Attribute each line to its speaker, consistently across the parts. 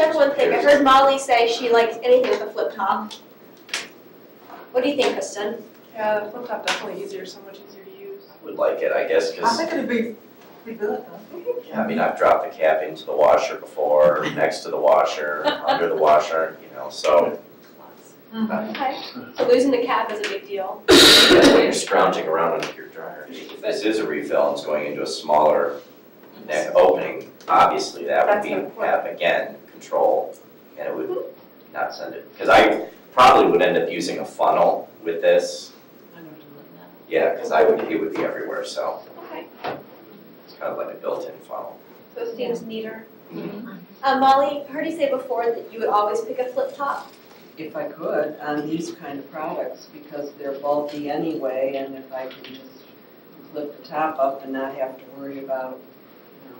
Speaker 1: everyone think? I heard Molly say she likes anything with a flip top. What do you think, Kristen?
Speaker 2: Yeah, the flip top definitely easier, so much easier to use.
Speaker 3: Would like it, I guess, because.
Speaker 4: I
Speaker 3: because,
Speaker 4: think it'd be, be good, though.
Speaker 3: I mean, I've dropped the cap into the washer before, next to the washer, under the washer, you know, so. Mm-hmm.
Speaker 1: Okay. So losing the cap is a big deal.
Speaker 3: When you're scrounging around under your dryer, if this is a refill and it's going into a smaller neck opening, obviously that would
Speaker 2: That's
Speaker 3: be
Speaker 2: the point.
Speaker 3: cap again, control, and it would not send it. Because I probably would end up using a funnel with this,
Speaker 4: I know what you're looking at.
Speaker 3: yeah, because I would, it would be everywhere, so
Speaker 1: Okay,
Speaker 3: it's kind of like a built-in funnel.
Speaker 1: so it seems neater. Mm-hmm. Mm-hmm. Uh, Molly, I heard you say before that you would always pick a flip top.
Speaker 5: if I could, on these kind of products, because they're bulky anyway, and if I can just flip the top up and not have to worry about, you know,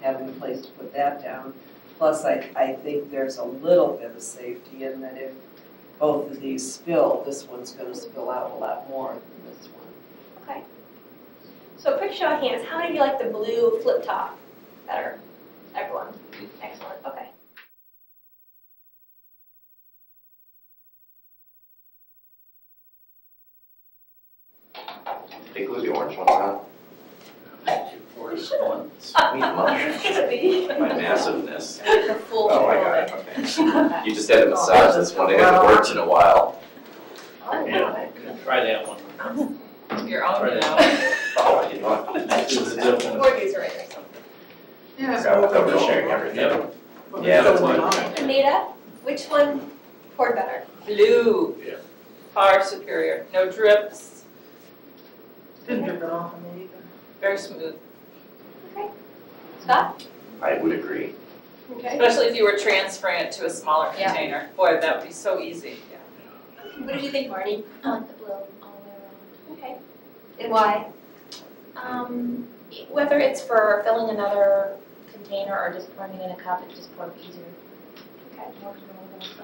Speaker 5: having a place to put that down. Plus, I, I think there's a little bit of safety in that if both of these spill, this one's gonna spill out a lot more than this one.
Speaker 1: Okay. So a quick show of hands, how many of you like the blue flip top better? Everyone? Mm-hmm. Excellent, okay.
Speaker 3: They glue the orange ones on.
Speaker 1: We.
Speaker 3: Sweet mother,
Speaker 1: It's gonna be
Speaker 3: my massiveness.
Speaker 1: the full.
Speaker 3: Oh my god, okay. You just had a massage this one, it hasn't worked in a while.
Speaker 6: Yeah, try that one.
Speaker 7: Your own, you know.
Speaker 3: Oh, I didn't want.
Speaker 6: This is a different.
Speaker 7: Or these right or something.
Speaker 4: Yeah. it's
Speaker 3: Forgot
Speaker 4: more
Speaker 3: that we're
Speaker 4: control.
Speaker 3: sharing everything.
Speaker 6: Yep.
Speaker 4: But
Speaker 3: Yeah,
Speaker 4: it's
Speaker 3: that's
Speaker 4: still
Speaker 3: fine.
Speaker 4: on.
Speaker 1: Anita, which one poured better?
Speaker 7: Blue.
Speaker 6: Yeah.
Speaker 7: Far superior, no drips,
Speaker 4: Didn't drip it off on me either.
Speaker 7: very smooth.
Speaker 1: Scott?
Speaker 3: I would agree.
Speaker 1: Okay.
Speaker 7: Especially if you were transferring it to a smaller
Speaker 8: Yeah.
Speaker 7: container. Boy, that would be so easy.
Speaker 1: What did you think, Marty?
Speaker 8: I like the blue all the way around.
Speaker 1: Okay. And why?
Speaker 8: Um, whether it's for filling another container or just pouring it in a cup, it just pours easier.
Speaker 1: Okay.
Speaker 8: More control than also.